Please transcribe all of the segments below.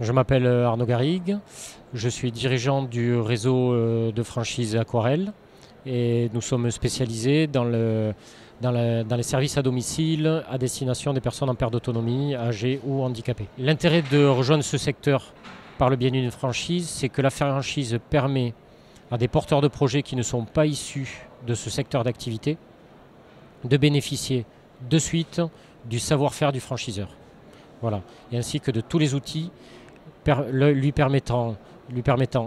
Je m'appelle Arnaud Garrigue, je suis dirigeant du réseau euh, de franchise Aquarelle et nous sommes spécialisés dans, les services à domicile à destination des personnes en perte d'autonomie, âgées ou handicapées. L'intérêt de rejoindre ce secteur par le biais d'une franchise, c'est que la franchise permet à des porteurs de projets qui ne sont pas issus de ce secteur d'activité de bénéficier de suite du savoir-faire du franchiseur. Voilà. Et ainsi que de tous les outils lui, permettant,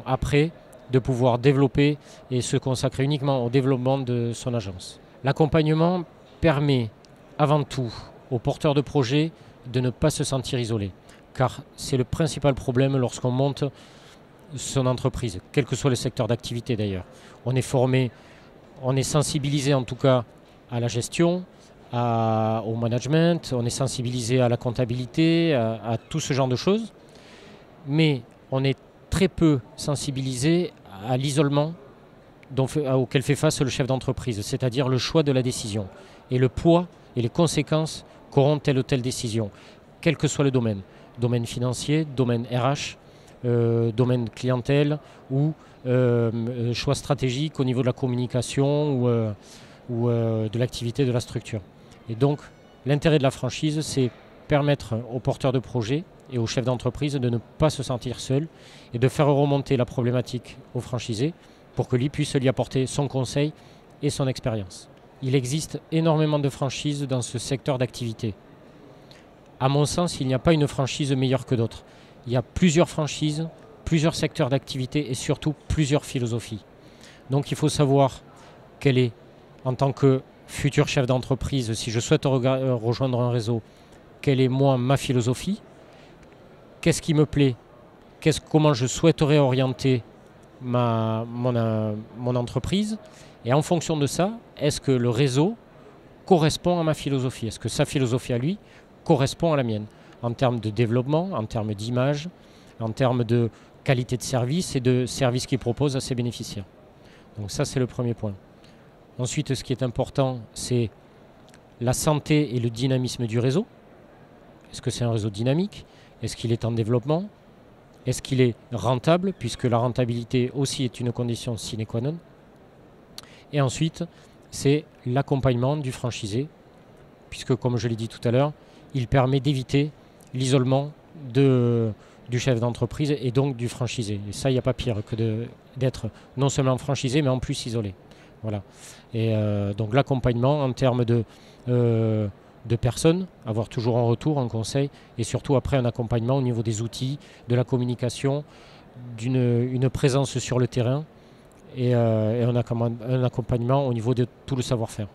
après de pouvoir développer et se consacrer uniquement au développement de son agence. L'accompagnement permet avant tout aux porteurs de projets de ne pas se sentir isolés, car c'est le principal problème lorsqu'on monte son entreprise, quel que soit le secteur d'activité d'ailleurs. On est formé, on est sensibilisé en tout cas à la gestion, au management, on est sensibilisé à la comptabilité, à, tout ce genre de choses, mais on est très peu sensibilisé à l'isolement auquel fait face le chef d'entreprise, c'est-à-dire le choix de la décision et le poids et les conséquences qu'auront telle ou telle décision, quel que soit le domaine, domaine financier, domaine RH, euh, domaine clientèle ou euh, euh, choix stratégique au niveau de la communication ou, ou de l'activité de la structure. Et donc, l'intérêt de la franchise, c'est permettre aux porteurs de projets et aux chefs d'entreprise de ne pas se sentir seuls et de faire remonter la problématique aux franchisés pour que lui puisse lui apporter son conseil et son expérience. Il existe énormément de franchises dans ce secteur d'activité. À mon sens, il n'y a pas une franchise meilleure que d'autres. Il y a plusieurs franchises, plusieurs secteurs d'activité et surtout plusieurs philosophies. Donc il faut savoir quelle est, en tant que futur chef d'entreprise, si je souhaite euh, rejoindre un réseau, quelle est moi ma philosophie, qu'est-ce qui me plaît, comment je souhaiterais orienter mon, euh, mon entreprise, et en fonction de ça, est-ce que le réseau correspond à ma philosophie? Est-ce que sa philosophie à lui correspond à la mienne? En termes de développement, en termes d'image, en termes de qualité de service et de service qu'il propose à ses bénéficiaires. Donc ça, c'est le premier point. Ensuite, ce qui est important, c'est la santé et le dynamisme du réseau. Est-ce que c'est un réseau dynamique? Est-ce qu'il est en développement? Est-ce qu'il est rentable Puisque la rentabilité aussi est une condition sine qua non? Et ensuite, c'est l'accompagnement du franchisé, puisque comme je l'ai dit tout à l'heure, il permet d'éviter l'isolement du chef d'entreprise et donc du franchisé. Et ça, il n'y a pas pire que d'être non seulement franchisé, mais en plus isolé. Voilà. Et euh, donc l'accompagnement en termes de, euh, de personnes, avoir toujours un retour, un conseil, et surtout après un accompagnement au niveau des outils, de la communication, d'une une présence sur le terrain et, euh, et un, accompagnement au niveau de tout le savoir-faire.